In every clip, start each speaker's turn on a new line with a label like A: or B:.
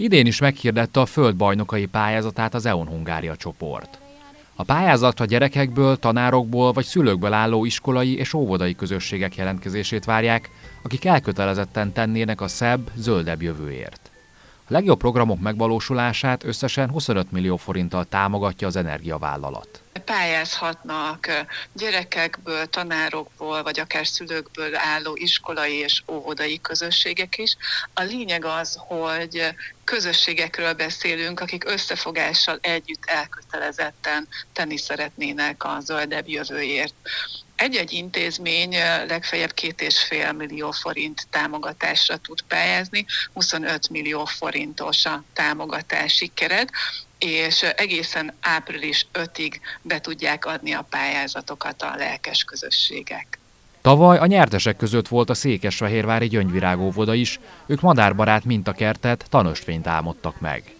A: Idén is meghirdette a földbajnokai pályázatát az EON Hungária csoport. A pályázatra gyerekekből, tanárokból vagy szülőkből álló iskolai és óvodai közösségek jelentkezését várják, akik elkötelezetten tennének a szebb, zöldebb jövőért. A legjobb programok megvalósulását összesen 25 millió forinttal támogatja az energiavállalat
B: pályázhatnak gyerekekből, tanárokból, vagy akár szülőkből álló iskolai és óvodai közösségek is. A lényeg az, hogy közösségekről beszélünk, akik összefogással együtt elkötelezetten tenni szeretnének a zöldebb jövőért. Egy-egy intézmény legfeljebb két és fél millió forint támogatásra tud pályázni, 25 millió forintos a támogatási keret, és egészen április 5-ig be tudják adni a pályázatokat a lelkes közösségek.
A: Tavaly a nyertesek között volt a Székesfehérvári gyöngyvirágóvoda is, ők madárbarát mintakertet, tanösvényt álmodtak meg.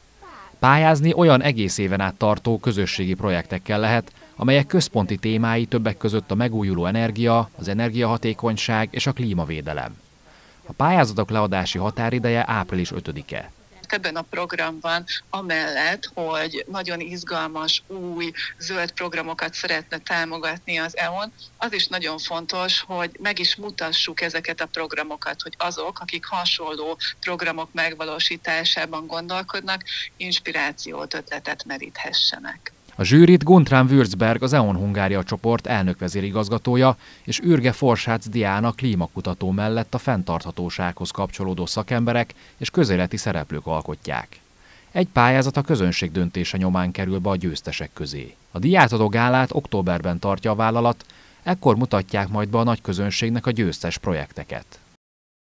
A: Pályázni olyan egész éven át tartó közösségi projektekkel lehet, amelyek központi témái többek között a megújuló energia, az energiahatékonyság és a klímavédelem. A pályázatok leadási határideje április 5-e
B: ebben a programban, amellett, hogy nagyon izgalmas, új, zöld programokat szeretne támogatni az EON, az is nagyon fontos, hogy meg is mutassuk ezeket a programokat, hogy azok, akik hasonló programok megvalósításában gondolkodnak, inspirációt, ötletet meríthessenek.
A: A zsűrit Guntrán Würzberg, az EON Hungária csoport elnökvezérigazgatója, és Ürge Forsác Diana klímakutató mellett a fenntarthatósághoz kapcsolódó szakemberek és közéleti szereplők alkotják. Egy pályázat a közönség döntése nyomán kerül be a győztesek közé. A diátadó gálát októberben tartja a vállalat, ekkor mutatják majd be a nagy közönségnek a győztes projekteket.